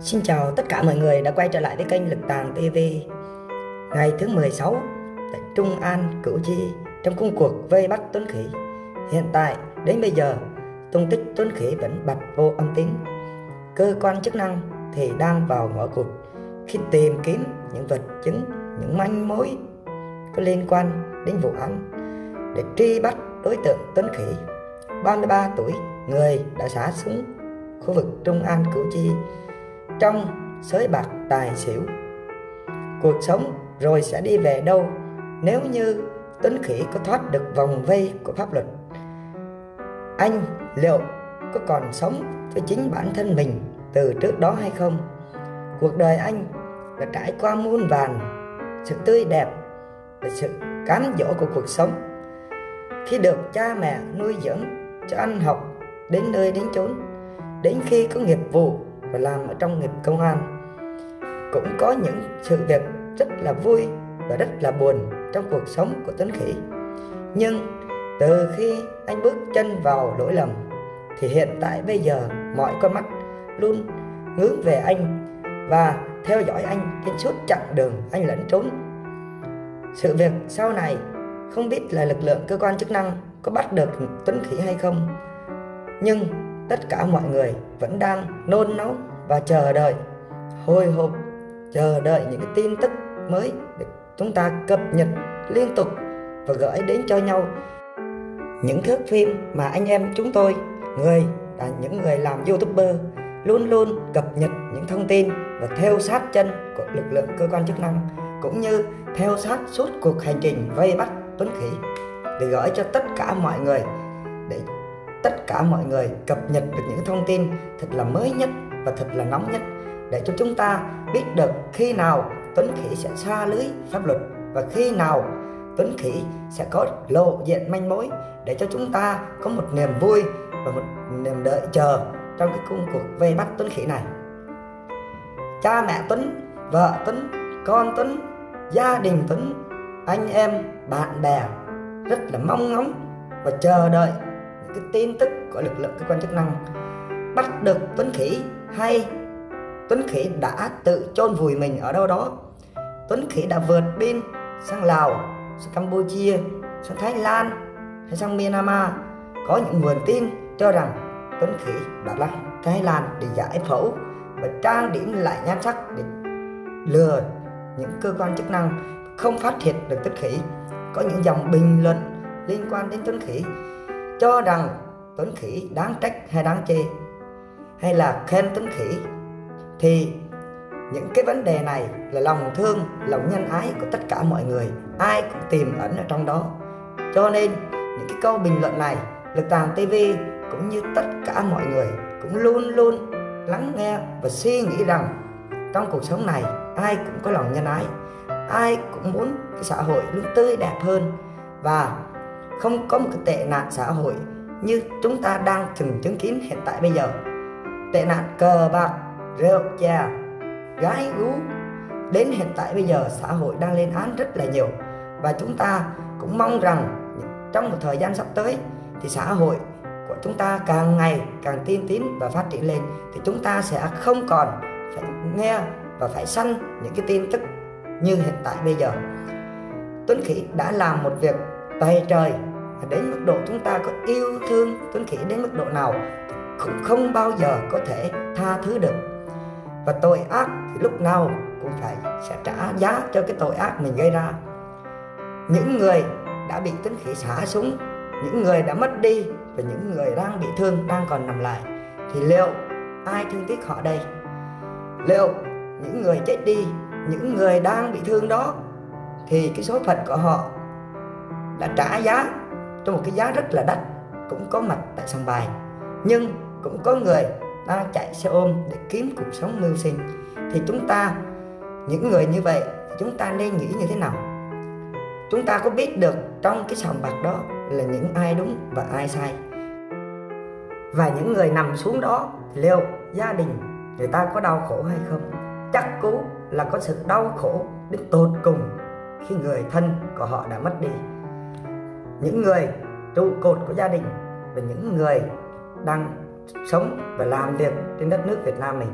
Xin chào tất cả mọi người đã quay trở lại với kênh Lực Tàng TV Ngày thứ 16 tại Trung An, Cửu Chi trong công cuộc vây bắt Tuấn Khỉ. Hiện tại đến bây giờ tung tích Tuấn Khỉ vẫn bật vô âm tín. Cơ quan chức năng thì đang vào ngõ cụt khi tìm kiếm những vật chứng, những manh mối có liên quan đến vụ án để truy bắt đối tượng Tuấn Khỉ. 33 tuổi người đã xả súng khu vực Trung An Cửu Chi trong sới bạc tài xỉu. Cuộc sống rồi sẽ đi về đâu nếu như Tuấn Khỉ có thoát được vòng vây của pháp luật? Anh liệu có còn sống với chính bản thân mình từ trước đó hay không? Cuộc đời anh đã trải qua muôn vàn, sự tươi đẹp và sự cám dỗ của cuộc sống. Khi được cha mẹ nuôi dưỡng cho anh học, đến nơi đến chốn, đến khi có nghiệp vụ và làm ở trong nghiệp công an. Cũng có những sự việc rất là vui và rất là buồn trong cuộc sống của Tuấn Khỉ. Nhưng từ khi anh bước chân vào lỗi lầm, thì hiện tại bây giờ mọi con mắt luôn hướng về anh và theo dõi anh trên suốt chặng đường anh lẫn trốn. Sự việc sau này, không biết là lực lượng cơ quan chức năng có bắt được Tuấn Khỉ hay không, nhưng tất cả mọi người vẫn đang nôn nóng và chờ đợi, hồi hộp, chờ đợi những cái tin tức mới để chúng ta cập nhật liên tục và gửi đến cho nhau. Những thước phim mà anh em chúng tôi, người là những người làm youtuber, luôn luôn cập nhật những thông tin và theo sát chân của lực lượng cơ quan chức năng, cũng như theo sát suốt cuộc hành trình vây bắt Tuấn Khỉ để gửi cho tất cả mọi người để tất cả mọi người cập nhật được những thông tin thật là mới nhất và thật là nóng nhất để cho chúng ta biết được khi nào Tuấn Khỉ sẽ xa lưới pháp luật và khi nào Tuấn Khỉ sẽ có lộ diện manh mối để cho chúng ta có một niềm vui và một niềm đợi chờ trong cái công cuộc vây bắt Tuấn Khỉ này. Cha mẹ Tuấn, vợ Tuấn, con Tuấn, gia đình Tuấn, anh em, bạn bè rất là mong ngóng và chờ đợi những cái tin tức của lực lượng cơ quan chức năng bắt được Tuấn Khỉ hay Tuấn Khỉ đã tự chôn vùi mình ở đâu đó. Tuấn Khỉ đã vượt biên sang Lào, sang Campuchia, sang Thái Lan hay sang Myanmar. Có những nguồn tin cho rằng Tuấn Khỉ đã lăn Thái Lan để giải phẫu và trang điểm lại nhan sắc để lừa những cơ quan chức năng không phát hiện được Tuấn Khỉ. Có những dòng bình luận liên quan đến Tuấn Khỉ cho rằng Tuấn Khỉ đáng trách hay đáng chê hay là khen tính Khỉ, thì những cái vấn đề này là lòng thương, lòng nhân ái của tất cả mọi người, ai cũng tìm ẩn ở trong đó. Cho nên, những cái câu bình luận này, lực tàng tv cũng như tất cả mọi người cũng luôn luôn lắng nghe và suy nghĩ rằng trong cuộc sống này, ai cũng có lòng nhân ái, ai cũng muốn cái xã hội luôn tươi đẹp hơn và không có một cái tệ nạn xã hội như chúng ta đang từng chứng kiến hiện tại bây giờ tệ nạn cờ bạc, rượu, chè, gái, gú. Đến hiện tại bây giờ, xã hội đang lên án rất là nhiều. Và chúng ta cũng mong rằng trong một thời gian sắp tới, thì xã hội của chúng ta càng ngày càng tiên tiến và phát triển lên, thì chúng ta sẽ không còn phải nghe và phải săn những cái tin tức như hiện tại bây giờ. Tuấn Khỉ đã làm một việc tay trời đến mức độ chúng ta có yêu thương Tuấn Khỉ đến mức độ nào không bao giờ có thể tha thứ được. Và tội ác thì lúc nào cũng phải sẽ trả giá cho cái tội ác mình gây ra. Những người đã bị tính khỉ xả súng những người đã mất đi và những người đang bị thương đang còn nằm lại, thì liệu ai thương tiếc họ đây? Liệu những người chết đi, những người đang bị thương đó, thì cái số phận của họ đã trả giá cho một cái giá rất là đắt, cũng có mặt tại sân bài nhưng cũng có người đang chạy xe ôm để kiếm cuộc sống mưu sinh. Thì chúng ta, những người như vậy chúng ta nên nghĩ như thế nào? Chúng ta có biết được trong cái sòng bạc đó là những ai đúng và ai sai? Và những người nằm xuống đó liệu gia đình người ta có đau khổ hay không? Chắc cú là có sự đau khổ đến tột cùng khi người thân của họ đã mất đi. Những người trụ cột của gia đình và những người đang sống và làm việc trên đất nước Việt Nam mình.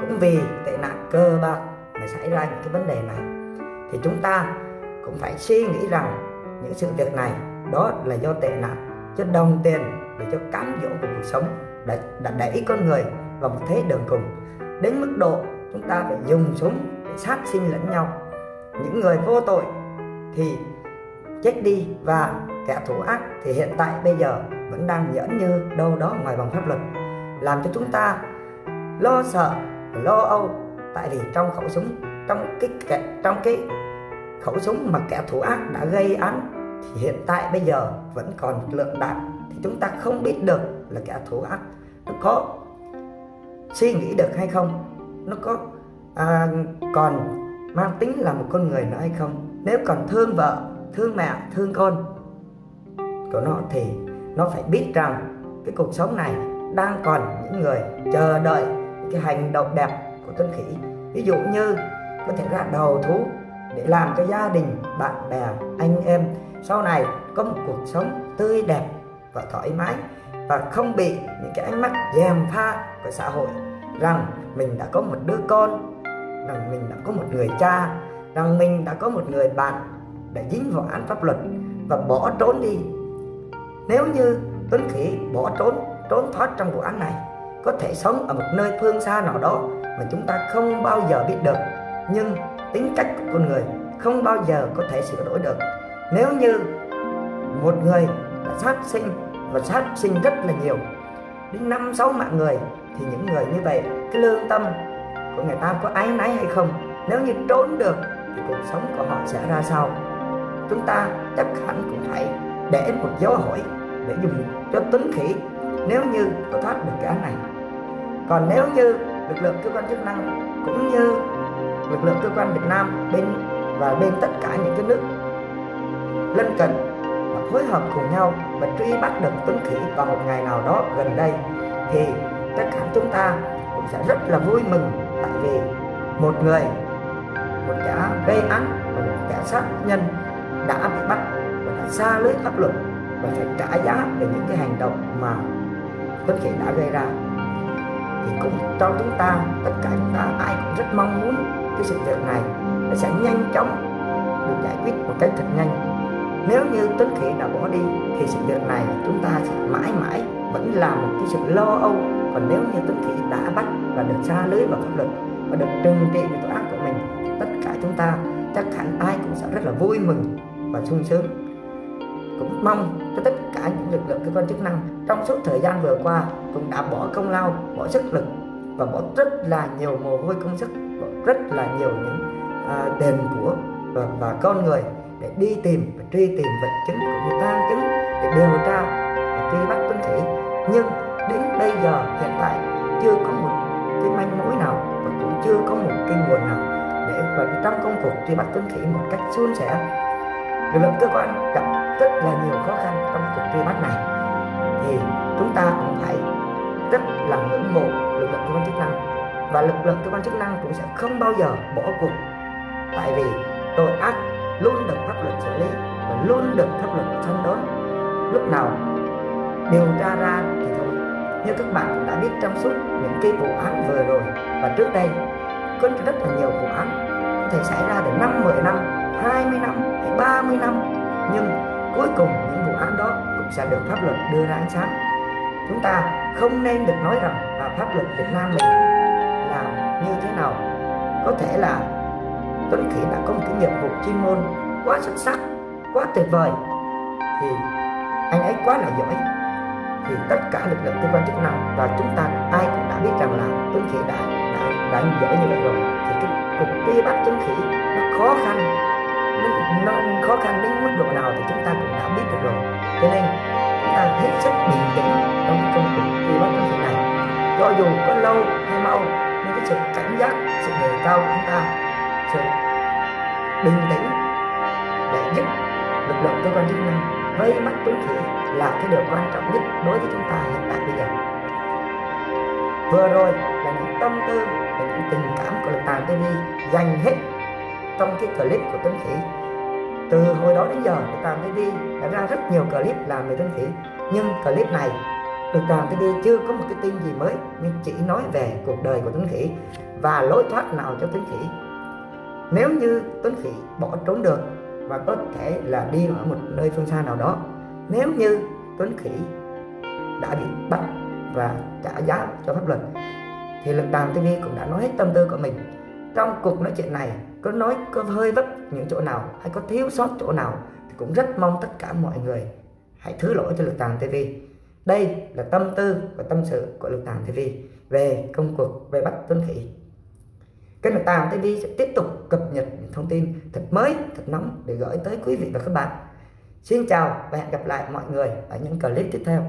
Cũng vì tệ nạn cơ bạc mà xảy ra những cái vấn đề này. Thì chúng ta cũng phải suy nghĩ rằng những sự việc này đó là do tệ nạn cho đồng tiền để cho cám dỗ của cuộc sống đã, đã đẩy con người vào một thế đường cùng. Đến mức độ chúng ta phải dùng súng để sát sinh lẫn nhau. Những người vô tội thì chết đi và kẻ thủ ác thì hiện tại bây giờ vẫn đang dẫn như đâu đó ngoài vòng pháp luật làm cho chúng ta lo sợ lo âu. Tại vì trong khẩu súng trong cái trong cái khẩu súng mà kẻ thủ ác đã gây án thì hiện tại bây giờ vẫn còn lượng đạn thì chúng ta không biết được là kẻ thủ ác nó có suy nghĩ được hay không nó có à, còn mang tính là một con người nữa hay không. Nếu còn thương vợ thương mẹ thương con của nó thì nó phải biết rằng cái cuộc sống này đang còn những người chờ đợi cái hành động đẹp của tuấn khỉ. Ví dụ như có thể ra đầu thú để làm cho gia đình, bạn bè, anh em sau này có một cuộc sống tươi đẹp và thoải mái và không bị những cái ánh mắt dèm pha của xã hội rằng mình đã có một đứa con, rằng mình đã có một người cha, rằng mình đã có một người bạn để dính vào án pháp luật và bỏ trốn đi nếu như Tuấn Khỉ bỏ trốn trốn thoát trong vụ án này, có thể sống ở một nơi phương xa nào đó mà chúng ta không bao giờ biết được. Nhưng tính cách của con người không bao giờ có thể sửa đổi được. Nếu như một người đã sát sinh và sát sinh rất là nhiều, đến năm, sáu mạng người, thì những người như vậy, cái lương tâm của người ta có ái náy hay không, nếu như trốn được, thì cuộc sống của họ sẽ ra sao? Chúng ta chắc hẳn cũng phải để một dấu hỏi, để dùng cho tuấn khỉ, nếu như có thoát được cái án này. Còn nếu như lực lượng cơ quan chức năng cũng như lực lượng cơ quan Việt Nam, bên và bên tất cả những cái nước lân cận và phối hợp cùng nhau và truy bắt được Tuấn Khỉ vào một ngày nào đó gần đây, thì tất cả chúng ta cũng sẽ rất là vui mừng, tại vì một người, một kẻ gây án, một kẻ sát nhân đã bị bắt xa lưới pháp luật và phải trả giá về những cái hành động mà bất Khỉ đã gây ra. Thì cũng trong chúng ta, tất cả chúng ta ai cũng rất mong muốn cái sự việc này nó sẽ nhanh chóng được giải quyết một cách thật nhanh. Nếu như Tuấn Khỉ đã bỏ đi thì sự việc này chúng ta sẽ mãi mãi vẫn là một cái sự lo âu. Còn nếu như Tuấn Khỉ đã bắt và được xa lưới vào pháp luật và được trừng trị về tội ác của mình, tất cả chúng ta chắc hẳn ai cũng sẽ rất là vui mừng và sung sướng cũng mong cho tất cả những lực lượng cơ quan chức năng trong suốt thời gian vừa qua cũng đã bỏ công lao bỏ sức lực và bỏ rất là nhiều mồ hôi công sức bỏ rất là nhiều những à, đền của và, và con người để đi tìm và truy tìm vật chứng cũng như tang chứng để điều tra và truy bắt tuấn khỉ nhưng đến bây giờ hiện tại chưa có một cái manh mối nào và cũng chưa có một cái nguồn nào để và trong công cuộc truy bắt tuấn khỉ một cách suôn sẻ lực lượng cơ quan gặp rất là nhiều khó khăn trong cuộc truy bắt này. Thì chúng ta cũng phải rất là ngưỡng mộ lực lượng cơ quan chức năng. Và lực lượng cơ quan chức năng cũng sẽ không bao giờ bỏ cuộc. Tại vì tội ác luôn được pháp luật xử lý và luôn được pháp luật săn đón lúc nào điều tra ra thì thôi. Như các bạn cũng đã biết trong suốt những cái vụ án vừa rồi, và trước đây có rất là nhiều vụ án có thể xảy ra từ năm 10 năm 20 năm, hay 30 năm. Nhưng cuối cùng những vụ án đó cũng sẽ được pháp luật đưa ra ánh sáng. Chúng ta không nên được nói rằng là pháp luật Việt Nam mình làm như thế nào. Có thể là Tuấn Khỉ đã có một cái nghiệp vụ chuyên môn quá xuất sắc quá tuyệt vời thì anh ấy quá là giỏi. Thì tất cả lực lượng cơ quan chức năng và chúng ta ai cũng đã biết rằng là Tuấn Khỉ đã đã, đã giỏi như vậy rồi. Thì cái cuộc truy bắt Tuấn Khỉ nó khó khăn nó, nó khó khăn đến cho nên, chúng ta hết sức bình tĩnh trong công cuộc truy bắt Tuấn Khỉ này. Cho dù có lâu hay mau, nhưng cái sự cảnh giác, sự đề cao của chúng ta, sự bình tĩnh để giúp lực lượng cơ quan chức năng vây bắt tuấn khỉ là cái điều quan trọng nhất đối với chúng ta hiện tại bây giờ. Vừa rồi là những tâm tư và những tình cảm của lực tàng TV dành hết trong cái clip của tuấn khỉ từ hồi đó đến giờ lực tàng TV đã ra rất nhiều clip làm về tuấn thiện nhưng clip này được Tàng TV chưa có một cái tin gì mới nhưng chỉ nói về cuộc đời của Tuấn Khỉ và lối thoát nào cho Tuấn Khỉ. Nếu như Tuấn Khỉ bỏ trốn được và có thể là đi ở một nơi phương xa nào đó, nếu như Tuấn Khỉ đã bị bắt và trả giá cho pháp luật thì Lực Tàng TV cũng đã nói hết tâm tư của mình. Trong cuộc nói chuyện này có nói có hơi vấp những chỗ nào hay có thiếu sót chỗ nào thì cũng rất mong tất cả mọi người hãy thứ lỗi cho Lực Tàng TV. Đây là tâm tư và tâm sự của Lực Tàng TV về công cuộc về bắt Tuấn Khỉ. Kênh Lực Tàng TV sẽ tiếp tục cập nhật những thông tin thật mới, thật nóng để gửi tới quý vị và các bạn. Xin chào và hẹn gặp lại mọi người ở những clip tiếp theo.